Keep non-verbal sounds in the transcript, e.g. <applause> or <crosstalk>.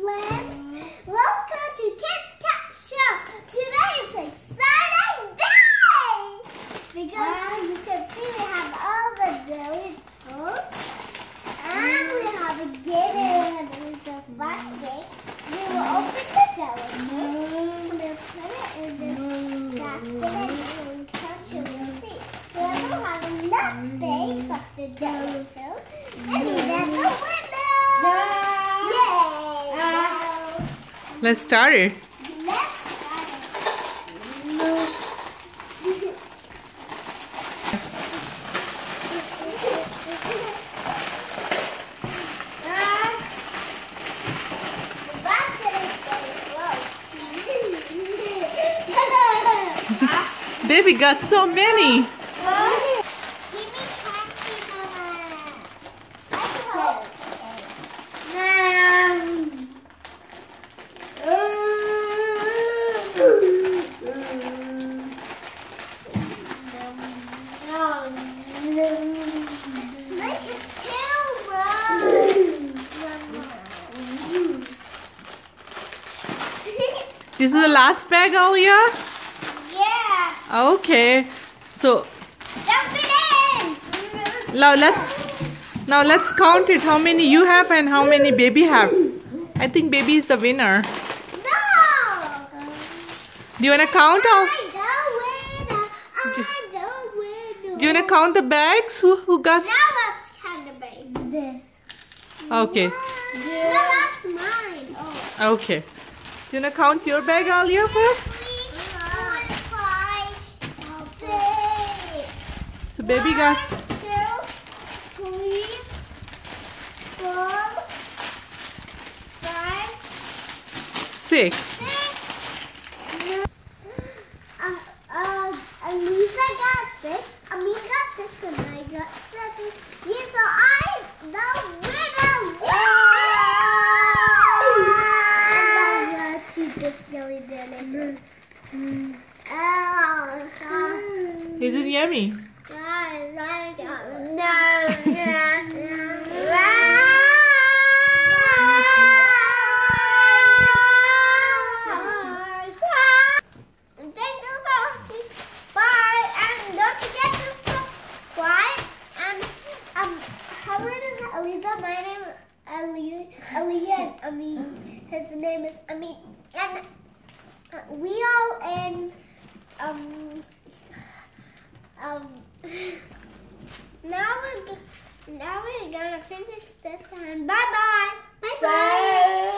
friends. Welcome to Kids Cat Show. Today is an exciting day because you can see we have all the jelly toads and we mm. have a game and there's a flat mm. game. We will open the jelly. We'll mm. put it in this basket and we'll touch it. We'll see. We also have nuts bakes of the jelly toad. And we have the winner. Yay! So, Let's start it. let's start it. The basket is very low. Baby got so many. This is the last bag, Aliya? Yeah. Okay. So Dump it in. now let's now let's count it. How many you have and how many baby have? I think baby is the winner. No. Do you wanna count all? I'm the winner. I'm the winner. Do you wanna count the bags? Who who got? Now that's kind of big. Okay. No, that's mine. Oh. Okay. Do you wanna count your bag, Aliya first? Three, four, five, six. So baby got. One, two, three, four, five, Six. six. Uh, uh, Alisa got six. Amin got six, and I got seven. Yeah, so I'm the winner. And I got to this jelly donut. Oh, God. Is it yummy? Thank you for watching. Bye, and don't forget to subscribe. And um, is Aliza? My name is Ali, Aliya. I mean, his name is Amit, and we all in um um. <laughs> Now we're now we're gonna finish this time. Bye bye. Bye bye. Thank